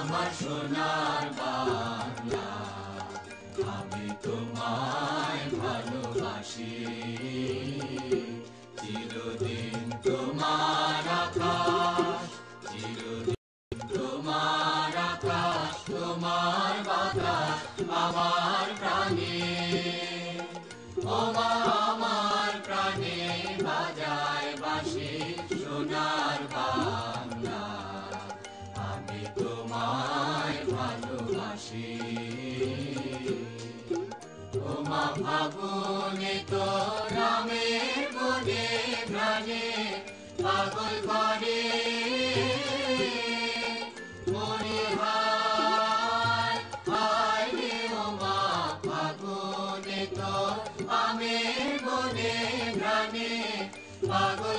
আমার সোনার বাংলা। আমি তোমায় ভালোবাসি। চিরদিন তোমার আকাশ, চিরদিন তোমার আকাশ, তোমার বাতাস, আমার প্রাণে। ওমা, আমার প্রাণে বাজায় বাসি সোনার ভালোবাসি ওমা ফাগুনে তো রামের বনে প্রাণে পাগল করে। মনে আমের বনে প্রাণে পাগল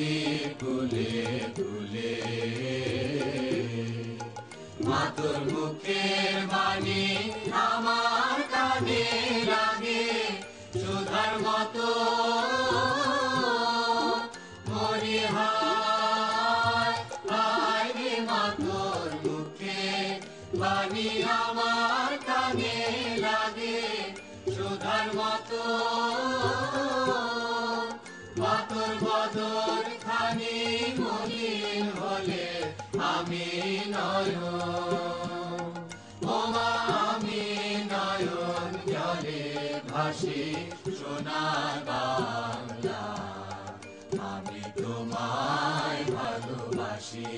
নদী কুলে কুলে মাতর মুখের বাণী আমার কানে লাগে, সুধার মতো আমার কানে লাগে, সুধার মতো বদর খানি মলিন হলে আমি নয়ন। ওমা আমি নয়ন জলে ভাসি সোনার বাংলা। আমি তোমায় ভালোবাসি।